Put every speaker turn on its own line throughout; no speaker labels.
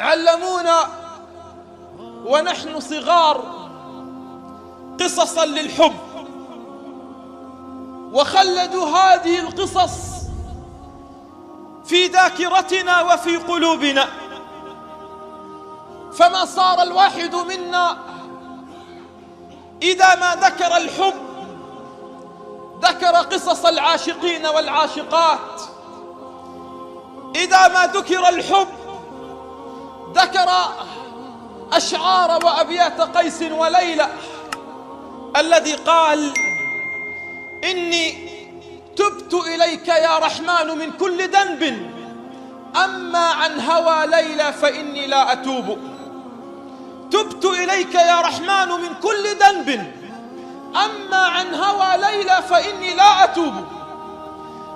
علمونا ونحن صغار قصصا للحب. وخلدوا هذه القصص في ذاكرتنا وفي قلوبنا. فما صار الواحد منا إذا ما ذكر الحب ذكر قصص العاشقين والعاشقات. إذا ما ذكر الحب ذكر أشعار وأبيات قيس وليلى الذي قال إني تبت إليك يا رحمن من كل ذنب أما عن هوى ليلى فإني لا أتوب. تبت إليك يا رحمن من كل ذنب أما عن هوى ليلى فإني لا أتوب.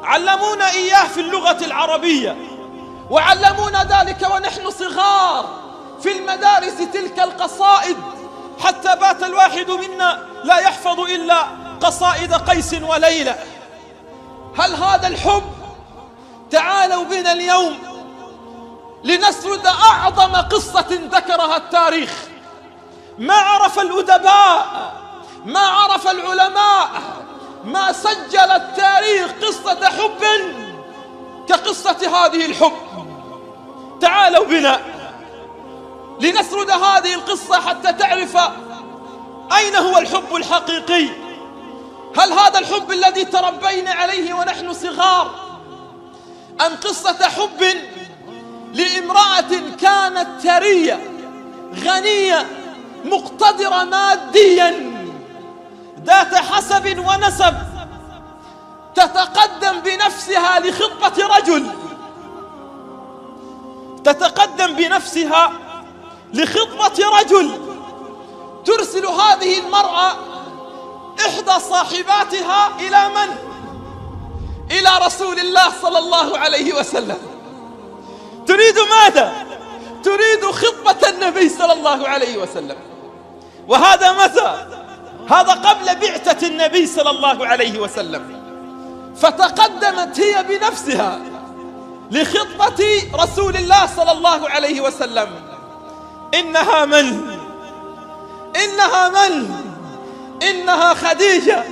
علمونا إياه في اللغة العربية. وعلمونا ذلك ونحن صغار في المدارس تلك القصائد. حتى بات الواحد منا لا يحفظ إلا قصائد قيس وليلى. هل هذا الحب؟ تعالوا بنا اليوم لنسرد أعظم قصة ذكرها التاريخ. ما عرف الأدباء؟ ما عرف العلماء؟ ما سجل التاريخ قصة حب كقصة هذه الحب؟ تعالوا بنا. لنسرد هذه القصة حتى تعرف أين هو الحب الحقيقي. هل هذا الحب الذي تربينا عليه ونحن صغار أم قصة حب لامرأة كانت ثرية غنية مقتدرة ماديا ذات حسب ونسب تتقدم بنفسها لخطبة رجل. تتقدم بنفسها لخطبة رجل ترسل هذه المرأة إحدى صاحباتها إلى من؟ إلى رسول الله صلى الله عليه وسلم تريد ماذا؟ تريد خطبة النبي صلى الله عليه وسلم وهذا متى؟ هذا قبل بعثة النبي صلى الله عليه وسلم فتقدمت هي بنفسها لخطبة رسول الله صلى الله عليه وسلم إنها من؟ إنها من؟ إنها خديجة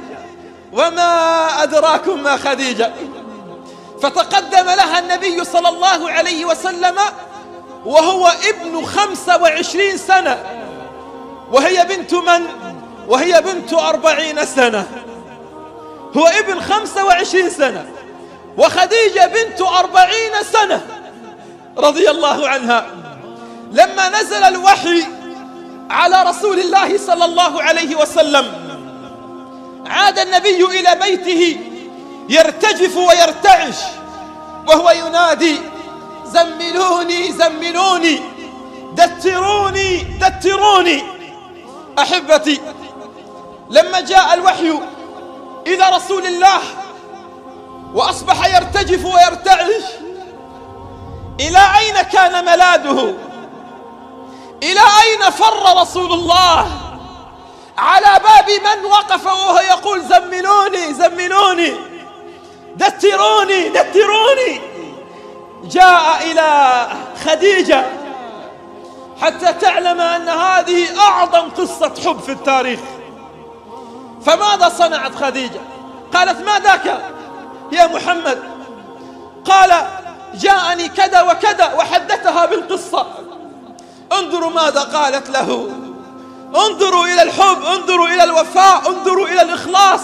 وما أدراكم ما خديجة فتقدم لها النبي صلى الله عليه وسلم وهو ابن خمسة وعشرين سنة وهي بنت من؟ وهي بنت أربعين سنة هو ابن خمسة وعشرين سنة وخديجة بنت أربعين سنة رضي الله عنها. لما نزل الوحي على رسول الله صلى الله عليه وسلم عاد النبي إلى بيته يرتجف ويرتعش وهو ينادي زملوني زملوني دتروني دتروني. أحبتي لما جاء الوحي إلى رسول الله وأصبح يرتجف ويرتعش. إلى أين كان ملاده؟ إلى أين فر رسول الله؟ على باب من وقف وهو يقول زملوني زملوني. دتروني دتروني. جاء إلى خديجة. حتى تعلم أن هذه أعظم قصة حب في التاريخ. فماذا صنعت خديجة؟ قالت ما ذاك؟ يا محمد. قال جاءني كذا وكذا وحدثها بالقصة. انظروا ماذا قالت له. انظروا إلى الحب انظروا إلى الوفاء انظروا إلى الإخلاص.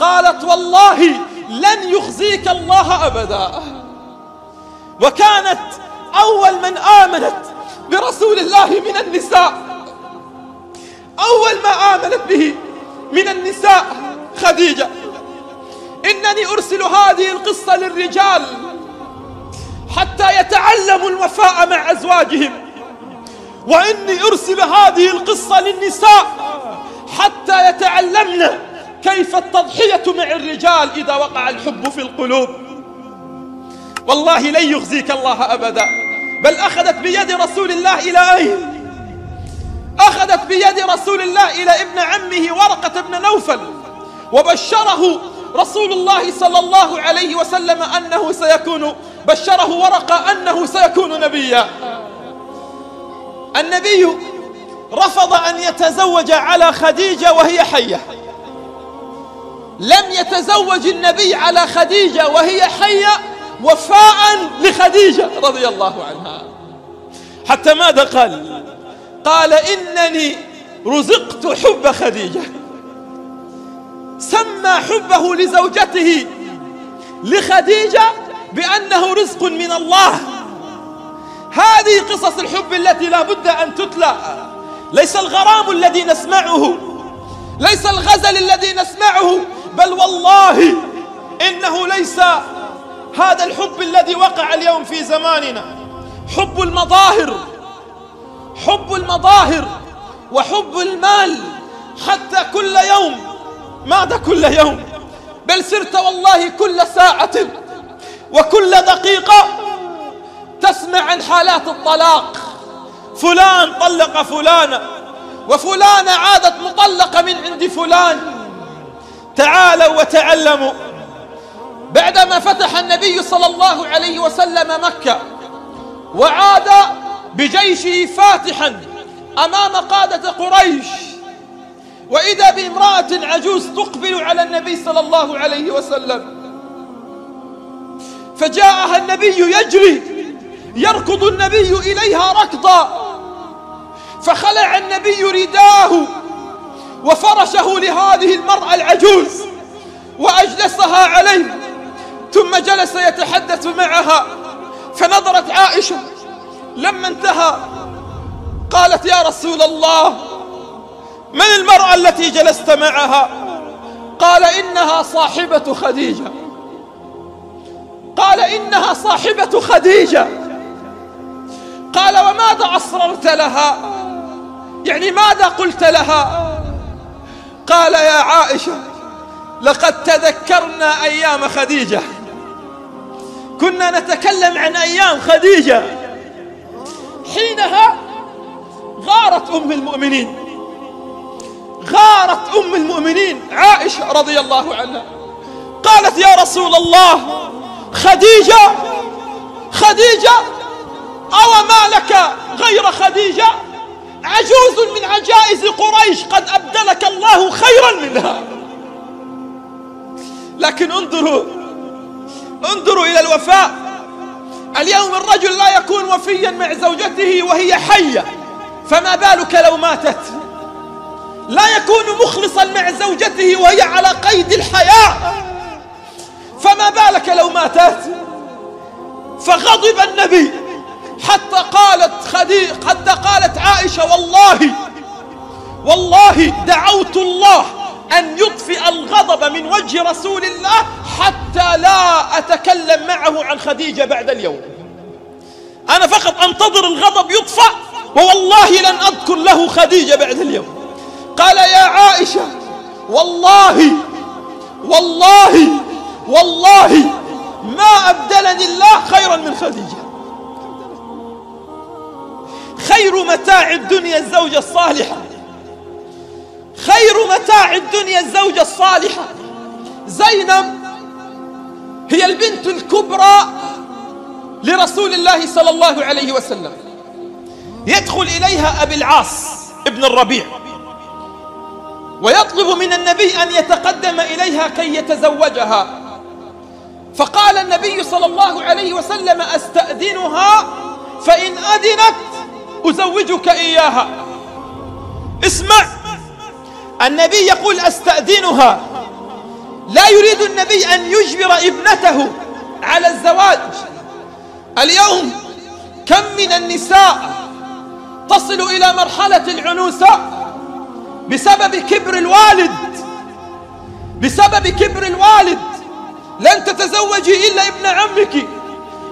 قالت والله لن يخزيك الله أبدا. وكانت أول من آمنت برسول الله من النساء. أول ما آمنت به من النساء خديجة. إنني أرسل هذه القصة للرجال حتى يتعلموا الوفاء مع أزواجهم. وإني أرسل هذه القصة للنساء حتى يتعلمن كيف التضحية مع الرجال إذا وقع الحب في القلوب. والله لن يخزيك الله أبدا. بل أخذت بيد رسول الله إلى أين أخذت بيد رسول الله إلى ابن عمه ورقة بن نوفل. وبشره رسول الله صلى الله عليه وسلم أنه سيكون بشره ورقة أنه سيكون نبيا. النبي رفض أن يتزوج على خديجة وهي حية. لم يتزوج النبي على خديجة وهي حية وفاء لخديجة رضي الله عنها. حتى ماذا قال؟ قال إنني رزقت حب خديجة. سمى حبه لزوجته لخديجة بأنه رزق من الله. هذه قصص الحب التي لا بد أن تتلى. ليس الغرام الذي نسمعه ليس الغزل الذي نسمعه بل والله إنه ليس هذا الحب الذي وقع اليوم في زماننا. حب المظاهر حب المظاهر وحب المال. حتى كل يوم ماذا كل يوم؟ بل سرت والله كل ساعة وكل دقيقة تسمع عن حالات الطلاق. فلان طلق فلانة وفلانة عادت مطلقة من عند فلان. تعالوا وتعلموا. بعدما فتح النبي صلى الله عليه وسلم مكة وعاد بجيشه فاتحا أمام قادة قريش وإذا بامرأة عجوز تقبل على النبي صلى الله عليه وسلم فجاءها النبي يجري يركض النبي إليها ركضا فخلع النبي رداه وفرشه لهذه المرأة العجوز وأجلسها عليه ثم جلس يتحدث معها فنظرت عائشة لما انتهى قالت يا رسول الله من المرأة التي جلست معها؟ قال إنها صاحبة خديجة. قال إنها صاحبة خديجة. قال وماذا أصررت لها؟ يعني ماذا قلت لها؟ قال يا عائشة لقد تذكرنا أيام خديجة. كنا نتكلم عن أيام خديجة. حينها غارت أم المؤمنين. غارت أم المؤمنين عائشة رضي الله عنها. قالت يا رسول الله خديجة خديجة أو ما لك غير خديجة؟ عجوز من عجائز قريش قد أبدلك الله خيرا منها. لكن انظروا انظروا إلى الوفاء. اليوم الرجل لا يكون وفيا مع زوجته وهي حية فما بالك لو ماتت؟ لا يكون مخلصا مع زوجته وهي على قيد الحياة. فما بالك لو ماتت؟ فغضب النبي حتى قالت خدي حتى قالت عائشة والله والله دعوت الله أن يطفئ الغضب من وجه رسول الله حتى لا أتكلم معه عن خديجة بعد اليوم. أنا فقط أنتظر الغضب يطفأ ووالله لن أذكر له خديجة بعد اليوم. قال يا عائشة والله والله والله ما أبدلني الله خيرا من خديجة. خير متاع الدنيا الزوجة الصالحة. خير متاع الدنيا الزوجة الصالحة. زينب هي البنت الكبرى لرسول الله صلى الله عليه وسلم. يدخل إليها أبي العاص ابن الربيع. ويطلب من النبي أن يتقدم إليها كي يتزوجها. فقال النبي صلى الله عليه وسلم أستأذنها؟ فإن أذنت أزوجك إياها. اسمع. النبي يقول أستأذنها. لا يريد النبي أن يجبر ابنته على الزواج. اليوم كم من النساء تصل إلى مرحلة العنوسة؟ بسبب كبر الوالد. بسبب كبر الوالد. لن تتزوجي إلا ابن عمك.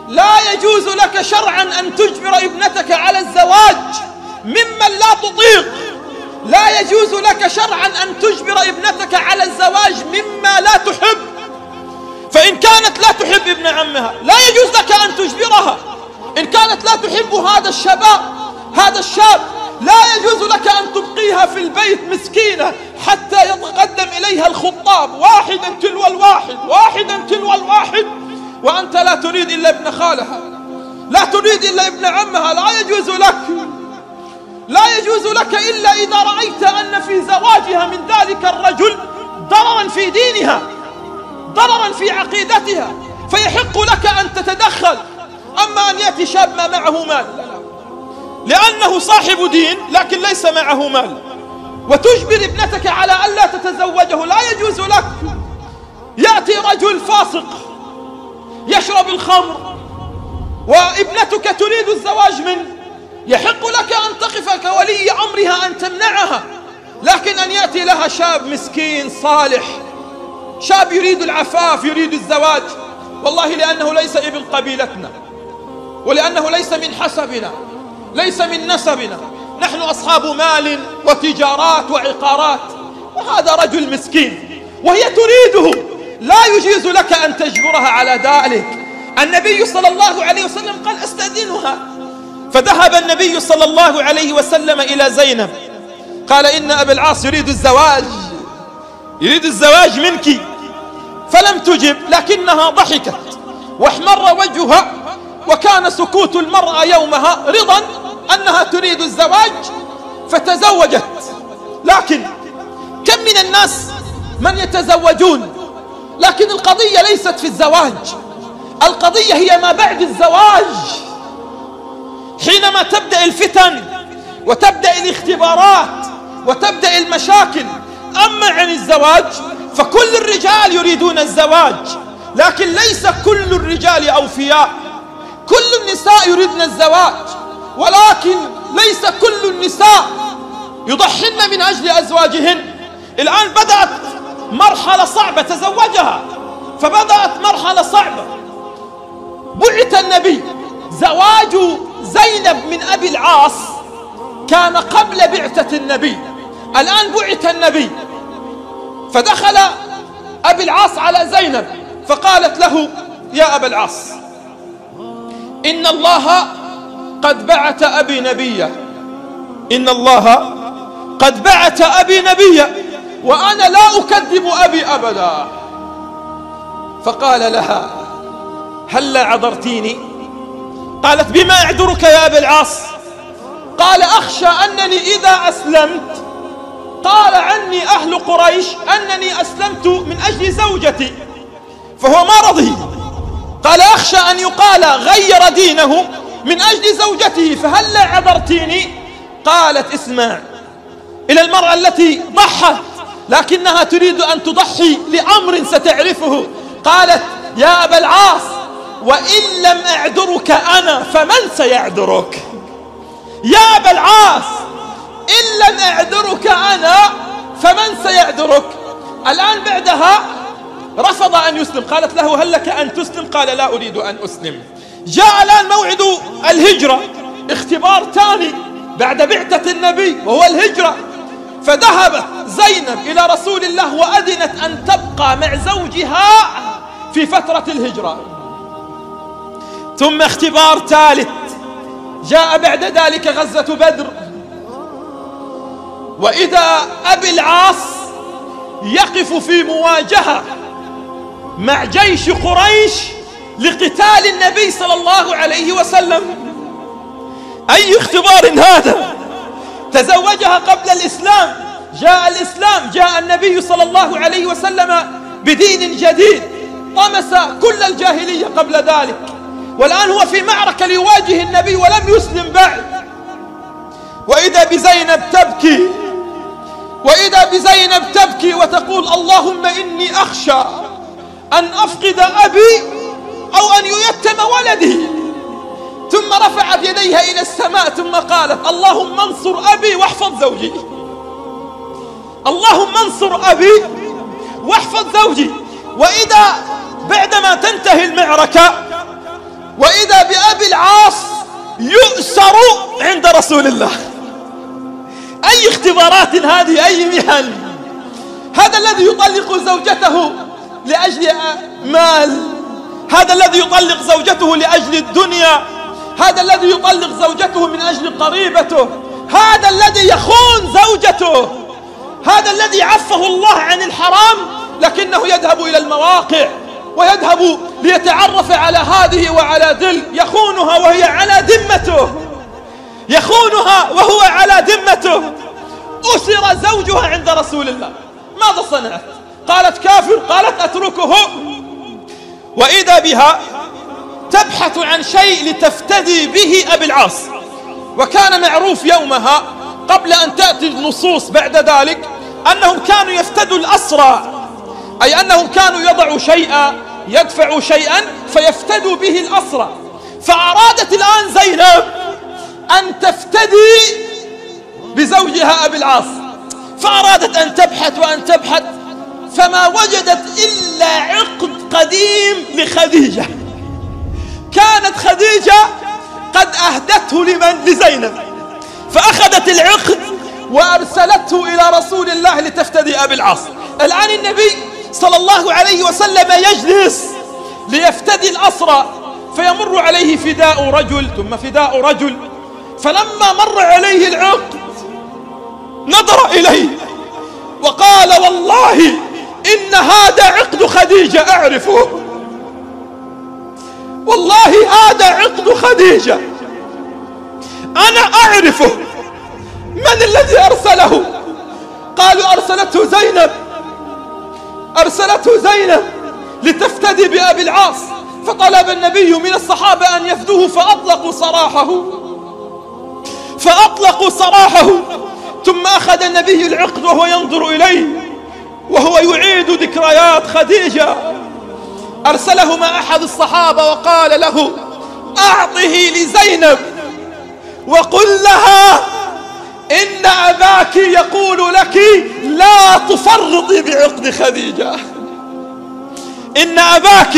لا يجوز لك شرعا أن تجبر ابنتك على الزواج ممن لا تطيق. لا يجوز لك شرعا أن تجبر ابنتك على الزواج مما لا تحب. فإن كانت لا تحب ابن عمها لا يجوز لك أن تجبرها. إن كانت لا تحب هذا الشباب هذا الشاب لا يجوز لك أن تبقيها في البيت مسكينة حتى يتقدم إليها الخطاب. واحدا تلو الواحد واحدا تلو الواحد. وأنت لا تريد إلا ابن خالها لا تريد إلا ابن عمها لا يجوز لك. لا يجوز لك إلا إذا رأيت أن في زواجها من ذلك الرجل ضررا في دينها ضررا في عقيدتها. فيحق لك أن تتدخل أما أن يأتي شاب ما معه مال. لأنه صاحب دين لكن ليس معه مال. وتجبر ابنتك على ألا تتزوجه لا يجوز لك. يأتي رجل فاسق يشرب الخمر وابنتك تريد الزواج منه. يحق لك أن تقف كولي أمرها أن تمنعها لكن أن يأتي لها شاب مسكين صالح. شاب يريد العفاف يريد الزواج. والله لأنه ليس ابن قبيلتنا ولأنه ليس من حسبنا. ليس من نسبنا. نحن أصحاب مال وتجارات وعقارات. وهذا رجل مسكين وهي تريده. لا يجيز لك أن تجبرها على ذلك. النبي صلى الله عليه وسلم قال أستأذنها. فذهب النبي صلى الله عليه وسلم إلى زينب. قال إن أبا العاص يريد الزواج. يريد الزواج منك. فلم تجب لكنها ضحكت. واحمر وجهها وكان سكوت المرأة يومها رضا. أنها تريد الزواج فتزوجت. لكن كم من الناس من يتزوجون؟ لكن القضية ليست في الزواج. القضية هي ما بعد الزواج. حينما تبدأ الفتن وتبدأ الاختبارات وتبدأ المشاكل أما عن الزواج فكل الرجال يريدون الزواج. لكن ليس كل الرجال أوفياء. كل النساء يريدن الزواج. ولكن ليس كل النساء يضحن من أجل أزواجهن. الآن بدأت مرحلة صعبة تزوجها. فبدأت مرحلة صعبة. بعث النبي زواج زينب من أبي العاص كان قبل بعثة النبي. الآن بعث النبي. فدخل أبي العاص على زينب. فقالت له يا أبا العاص إن الله قد بعث أبي نبيا. إن الله قد بعث أبي نبيا. وأنا لا أكذب أبي أبدا. فقال لها هلا عذرتيني؟ قالت بما أعذرك يا أبي العاص؟ قال أخشى أنني إذا أسلمت قال عني أهل قريش أنني أسلمت من أجل زوجتي. فهو ما رضي. قال أخشى أن يقال غير دينه. من أجل زوجته فهل عذرتيني قالت اسمع إلى المرأة التي ضحت لكنها تريد أن تضحي لأمر ستعرفه. قالت يا أبا العاص وإن لم أعذرك أنا فمن سيعذرك؟ يا أبا العاص إن لم أعذرك أنا فمن سيعذرك؟ الآن بعدها رفض أن يسلم قالت له هل لك أن تسلم؟ قال لا أريد أن أسلم. جاء الآن موعد الهجرة. اختبار ثاني بعد بعثة النبي وهو الهجرة. فذهبت زينب إلى رسول الله وأذنت أن تبقى مع زوجها في فترة الهجرة. ثم اختبار ثالث. جاء بعد ذلك غزة بدر. وإذا أبي العاص يقف في مواجهة مع جيش قريش لقتال النبي صلى الله عليه وسلم. أي اختبار هذا؟ تزوجها قبل الإسلام. جاء الإسلام جاء النبي صلى الله عليه وسلم بدين جديد. طمس كل الجاهلية قبل ذلك. والآن هو في معركة ليواجه النبي ولم يسلم بعد. وإذا بزينب تبكي وإذا بزينب تبكي وتقول اللهم إني أخشى أن أفقد أبي أو أن ييتم ولدي ثم رفعت يديها إلى السماء ثم قالت اللهم انصر أبي واحفظ زوجي. اللهم انصر أبي واحفظ زوجي. وإذا بعدما تنتهي المعركة وإذا بأبي العاص يؤسر عند رسول الله. أي اختبارات هذه أي مهن؟ هذا الذي يطلق زوجته لأجل مال. هذا الذي يطلق زوجته لأجل الدنيا هذا الذي يطلق زوجته من أجل قريبته هذا الذي يخون زوجته هذا الذي عفه الله عن الحرام لكنه يذهب إلى المواقع ويذهب ليتعرف على هذه وعلى ذل يخونها وهي على ذمته يخونها وهو على ذمته. أسر زوجها عند رسول الله. ماذا صنعت؟ قالت كافر قالت أتركه. وإذا بها تبحث عن شيء لتفتدي به أبي العاص. وكان معروف يومها قبل أن تأتي النصوص بعد ذلك أنهم كانوا يفتدوا الأسرى أي أنهم كانوا يضعوا شيئا يدفعوا شيئا فيفتدوا به الأسرى. فأرادت الآن زينب أن تفتدي بزوجها أبي العاص. فأرادت أن تبحث وأن تبحث فما وجدت إلا عقد قديم لخديجة. كانت خديجة قد أهدته لمن؟ لزينب. فأخذت العقد وأرسلته إلى رسول الله لتفتدي أبي العاص الآن النبي صلى الله عليه وسلم يجلس ليفتدي الأسرى فيمر عليه فداء رجل ثم فداء رجل. فلما مر عليه العقد نظر إليه وقال والله إن هذا عقد خديجة أعرفه. والله هذا عقد خديجة. أنا أعرفه. من الذي أرسله؟ قالوا أرسلته زينب. أرسلته زينب لتفتدي بأبي العاص فطلب النبي من الصحابة أن يفدوه فأطلقوا سراحه فأطلقوا سراحه ثم أخذ النبي العقد وهو ينظر إليه. وهو يعيد ذكريات خديجة. أرسله مع أحد الصحابة وقال له أعطه لزينب وقل لها إن أباك يقول لك لا تفرطي بعقد خديجة. إن أباك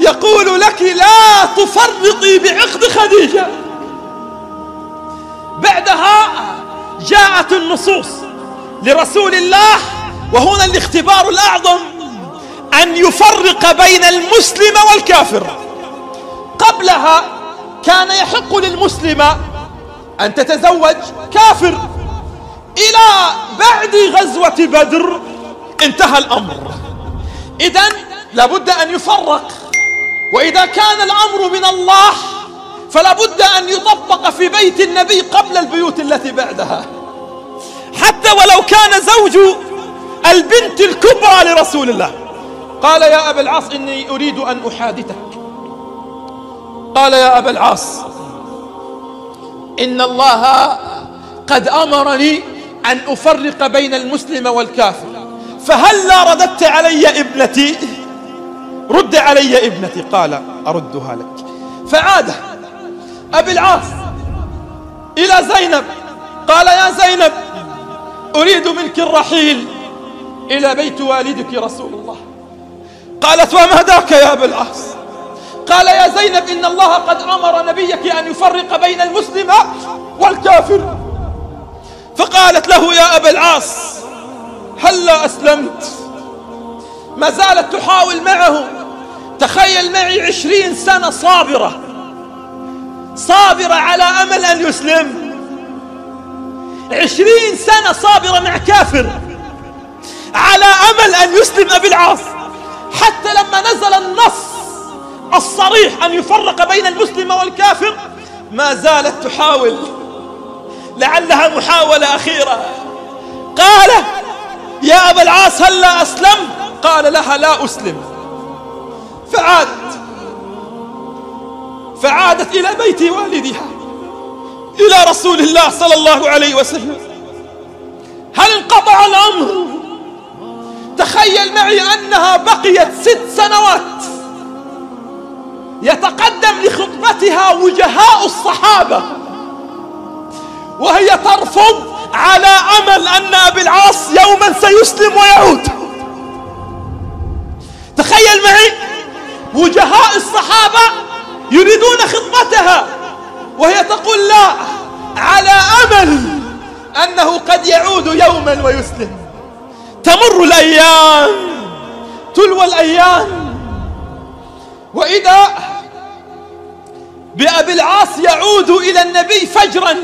يقول لك لا تفرطي بعقد خديجة. بعدها جاءت النصوص لرسول الله وهنا الاختبار الأعظم أن يفرق بين المسلم والكافر. قبلها كان يحق للمسلمة أن تتزوج كافر. إلى بعد غزوة بدر انتهى الأمر. إذا لابد أن يفرق. وإذا كان الأمر من الله فلابد أن يطبق في بيت النبي قبل البيوت التي بعدها. حتى ولو كان زوج البنت الكبرى لرسول الله. قال يا أبا العاص إني أريد أن أحادثك. قال يا أبا العاص إن الله قد أمرني أن أفرق بين المسلم والكافر. فهل لا رددت علي ابنتي؟ رد علي ابنتي قال أردها لك. فعاد أبي العاص إلى زينب. قال يا زينب أريد منك الرحيل. إلى بيت والدك رسول الله. قالت وما ذاك يا أبا العاص؟ قال يا زينب إن الله قد أمر نبيك أن يفرق بين المسلم والكافر. فقالت له يا أبا العاص هلا أسلمت؟ ما زالت تحاول معه. تخيل معي عشرين سنة صابرة. صابرة على أمل أن يسلم. عشرين سنة صابرة مع كافر. على أمل أن يسلم أبي العاص. حتى لما نزل النص الصريح أن يفرق بين المسلم والكافر ما زالت تحاول. لعلها محاولة أخيرة. قال يا أبا العاص هل لا أسلم؟ قال لها لا أسلم. فعادت فعادت إلى بيت والدها إلى رسول الله صلى الله عليه وسلم. هل انقطع الأمر؟ تخيل معي أنها بقيت ست سنوات يتقدم لخطبتها وجهاء الصحابة وهي ترفض على أمل أن أبي العاص يوما سيسلم ويعود. تخيل معي وجهاء الصحابة يريدون خطبتها وهي تقول لا على أمل أنه قد يعود يوما ويسلم. تمر الأيام تلوى الأيام. وإذا بأبي العاص يعود إلى النبي فجرا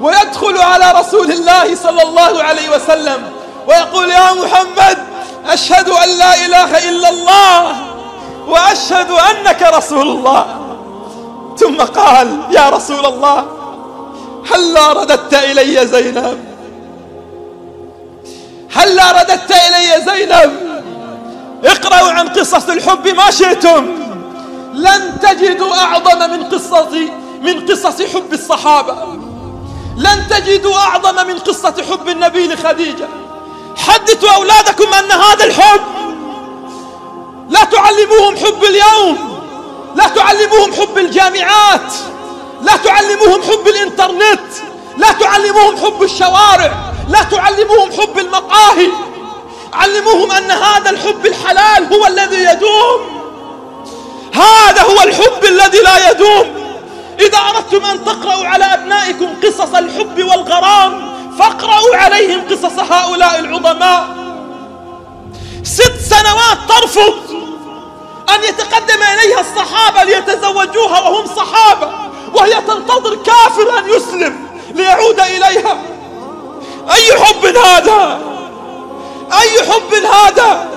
ويدخل على رسول الله صلى الله عليه وسلم ويقول يا محمد أشهد أن لا إله إلا الله وأشهد أنك رسول الله. ثم قال يا رسول الله هلا رددت إلي زينب؟ هلا رددت إلي زينب؟ اقرأوا عن قصص الحب ما شئتم. لن تجدوا أعظم من قصة من قصص حب الصحابة. لن تجدوا أعظم من قصة حب النبي لخديجة. حدثوا أولادكم أن هذا الحب لا تعلموهم حب اليوم. لا تعلموهم حب الجامعات. لا تعلموهم حب الإنترنت. لا تعلموهم حب الشوارع. لا تعلموهم حب المقاهي. علموهم أن هذا الحب الحلال هو الذي يدوم. هذا هو الحب الذي لا يدوم. إذا أردتم أن تقرأوا على أبنائكم قصص الحب والغرام فاقرأوا عليهم قصص هؤلاء العظماء. ست سنوات ترفض أن يتقدم إليها الصحابة ليتزوجوها وهم صحابة وهي تنتظر كافر أن يسلم ليعود إليها. أي حب هذا؟ أي حب هذا؟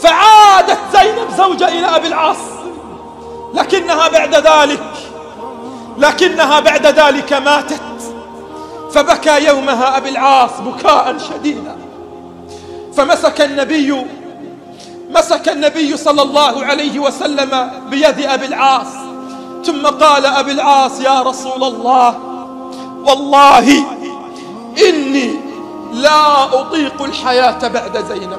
فعادت زينب زوجة إلى أبي العاص. لكنها بعد ذلك لكنها بعد ذلك ماتت. فبكى يومها أبي العاص بكاء شديدا. فمسك النبي مسك النبي صلى الله عليه وسلم بيد أبي العاص. ثم قال أبي العاص يا رسول الله والله إني لا أطيق الحياة بعد زينب.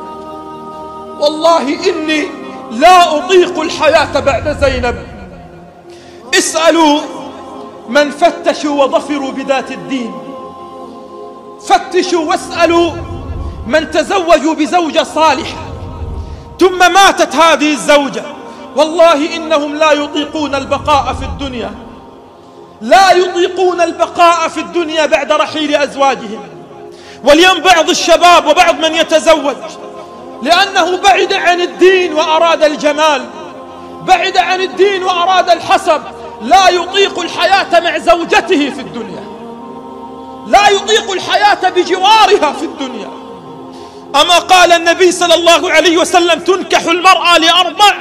والله إني لا أطيق الحياة بعد زينب. اسألوا من فتشوا وظفروا بذات الدين. فتشوا واسألوا من تزوجوا بزوجة صالحة. ثم ماتت هذه الزوجة. والله إنهم لا يطيقون البقاء في الدنيا. لا يطيقون البقاء في الدنيا بعد رحيل أزواجهم. واليوم بعض الشباب وبعض من يتزوج. لأنه بعد عن الدين وأراد الجمال. بعد عن الدين وأراد الحسب. لا يطيق الحياة مع زوجته في الدنيا. لا يطيق الحياة بجوارها في الدنيا. أما قال النبي صلى الله عليه وسلم تنكح المرأة لأربع.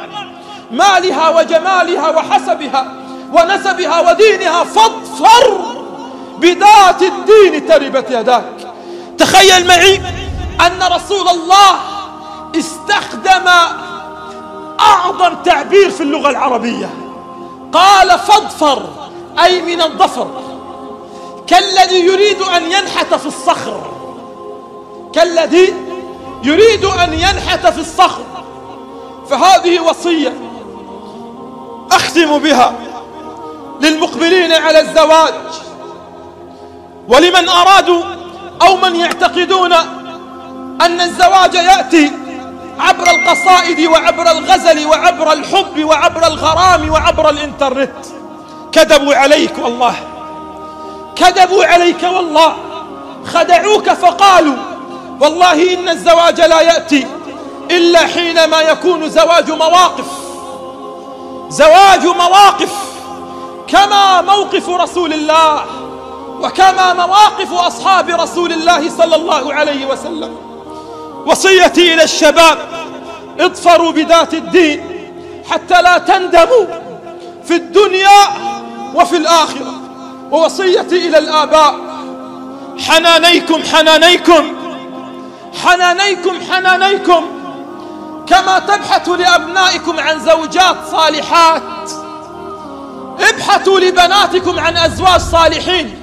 مالها وجمالها وحسبها ونسبها ودينها فاظفر بذات الدين تربت يداك. تخيل معي أن رسول الله استخدم أعظم تعبير في اللغة العربية. قال فاظفر أي من الظفر. كالذي يريد أن ينحت في الصخر. كالذي يريد أن ينحت في الصخر. فهذه وصية أختم بها للمقبلين على الزواج. ولمن أرادوا أو من يعتقدون أن الزواج يأتي عبر القصائد وعبر الغزل وعبر الحب وعبر الغرام وعبر الإنترنت. كذبوا عليك والله. كذبوا عليك والله. خدعوك فقالوا والله إن الزواج لا يأتي إلا حينما يكون زواج مواقف. زواج مواقف كما موقف رسول الله. وكما مواقف أصحاب رسول الله صلى الله عليه وسلم. وصيتي إلى الشباب اظفروا بذات الدين حتى لا تندموا في الدنيا وفي الآخرة. ووصيتي إلى الآباء حنانيكم حنانيكم حنانيكم حنانيكم كما تبحثوا لأبنائكم عن زوجات صالحات. ابحثوا لبناتكم عن أزواج صالحين.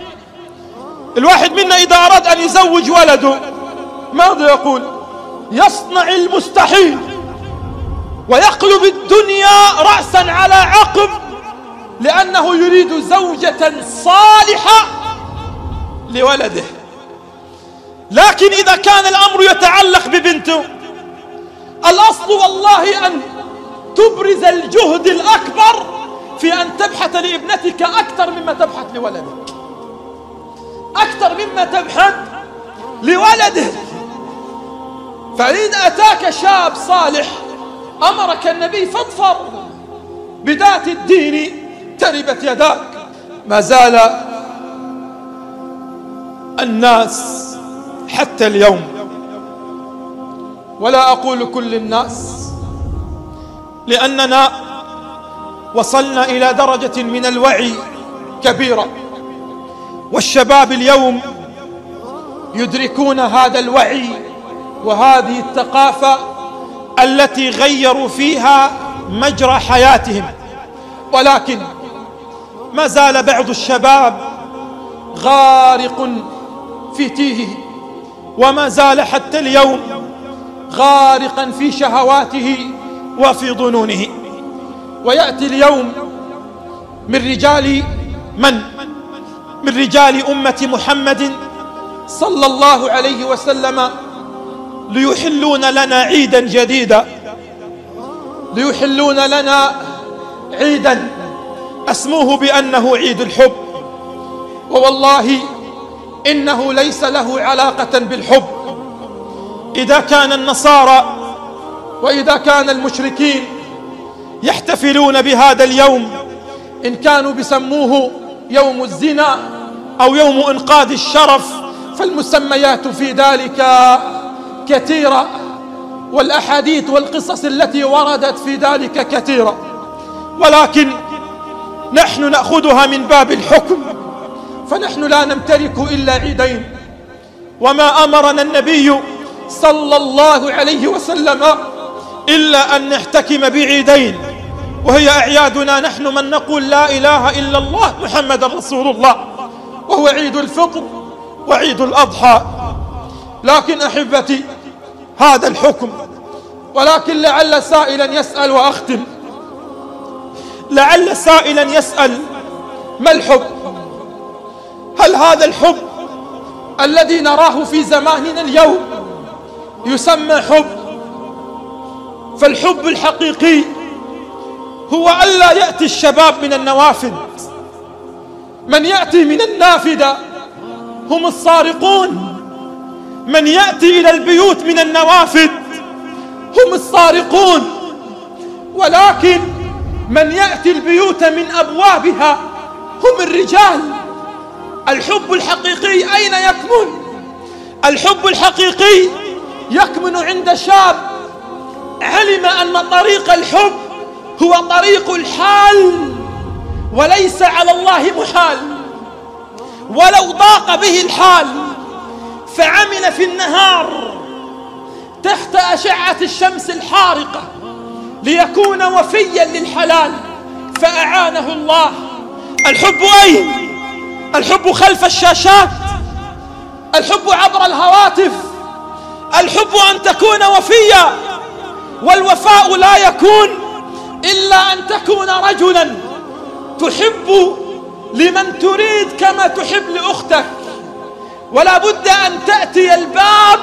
الواحد منا إذا أراد أن يزوج ولده ماذا يقول؟ يصنع المستحيل ويقلب الدنيا رأسا على عقب لأنه يريد زوجة صالحة لولده. لكن إذا كان الأمر يتعلق ببنته الأصل والله أن تبرز الجهد الأكبر في أن تبحث لابنتك أكثر مما تبحث لولدك أكثر مما تبحث لولدك فإن أتاك شاب صالح أمرك النبي فاظفر بذات الدين تربت يداك. ما زال الناس حتى اليوم ولا أقول كل الناس لأننا وصلنا إلى درجة من الوعي كبيرة. والشباب اليوم يدركون هذا الوعي وهذه الثقافة التي غيروا فيها مجرى حياتهم. ولكن ما زال بعض الشباب غارق في تيهه وما زال حتى اليوم غارقا في شهواته وفي ظنونه. ويأتي اليوم من رجال من من رجال أمة محمد صلى الله عليه وسلم ليحلون لنا عيدا جديدا ليحلون لنا عيدا أسموه بأنه عيد الحب. ووالله إنه ليس له علاقة بالحب. إذا كان النصارى وإذا كان المشركين يحتفلون بهذا اليوم إن كانوا بسموه يوم الزنا أو يوم إنقاذ الشرف فالمسميات في ذلك كثيرة والأحاديث والقصص التي وردت في ذلك كثيرة. ولكن نحن نأخذها من باب الحكم فنحن لا نمتلك إلا عيدين. وما أمرنا النبي صلى الله عليه وسلم إلا أن نحتكم بعيدين. وهي أعيادنا. نحن من نقول لا إله إلا الله محمد رسول الله وهو عيد الفطر وعيد الأضحى. لكن أحبتي هذا الحكم. ولكن لعل سائلا يسأل وأختم. لعل سائلا يسأل ما الحب؟ هل هذا الحب الذي نراه في زماننا اليوم يسمى حب؟ فالحب الحقيقي هو ألا يأتي الشباب من النوافذ. من يأتي من النافذة هم الصارقون. من يأتي إلى البيوت من النوافذ هم الصارقون. ولكن من يأتي البيوت من أبوابها هم الرجال. الحب الحقيقي أين يكمن؟ الحب الحقيقي يكمن عند شاب علم أن طريق الحب هو طريق الحال وليس على الله محال. ولو ضاق به الحال فعمل في النهار تحت أشعة الشمس الحارقة ليكون وفيا للحلال فأعانه الله. الحب أين الحب خلف الشاشات؟ الحب عبر الهواتف؟ الحب أن تكون وفيا والوفاء لا يكون؟ إلا أن تكون رجلا تحب لمن تريد كما تحب لأختك. ولا بد أن تأتي الباب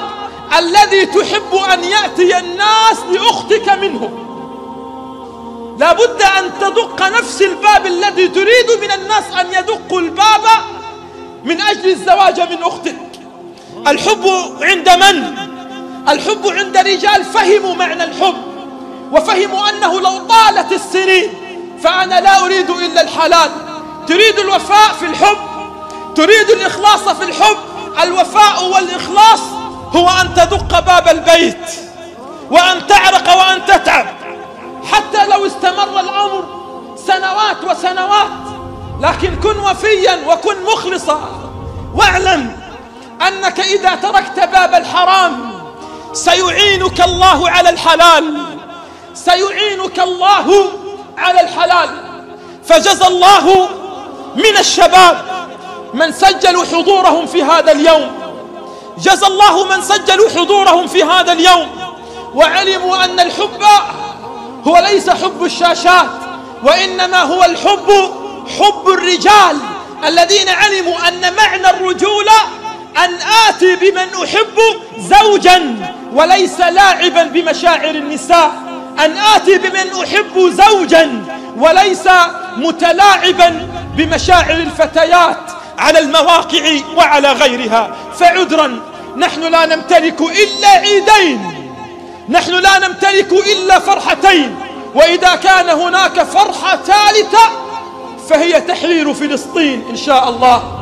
الذي تحب أن يأتي الناس لأختك منه لا بد أن تدق نفس الباب الذي تريد من الناس أن يدقوا الباب من أجل الزواج من أختك. الحب عند من؟ الحب عند رجال فهموا معنى الحب. وفهموا أنه لو طالت السنين فأنا لا أريد إلا الحلال. تريد الوفاء في الحب تريد الإخلاص في الحب. الوفاء والإخلاص هو أن تدق باب البيت وأن تعرق وأن تتعب. حتى لو استمر الأمر سنوات وسنوات لكن كن وفيا وكن مخلصا. واعلم أنك إذا تركت باب الحرام سيعينك الله على الحلال. سيعينك الله على الحلال. فجزى الله من الشباب من سجلوا حضورهم في هذا اليوم. جزى الله من سجلوا حضورهم في هذا اليوم. وعلموا أن الحب هو ليس حب الشاشات وإنما هو الحب حب الرجال الذين علموا أن معنى الرجولة أن آتي بمن أحب زوجا وليس لاعبا بمشاعر النساء. أن آتي بمن أحب زوجا وليس متلاعبا بمشاعر الفتيات على المواقع وعلى غيرها. فعذرا نحن لا نمتلك إلا عيدين. نحن لا نمتلك إلا فرحتين. وإذا كان هناك فرحة ثالثة فهي تحرير فلسطين إن شاء الله.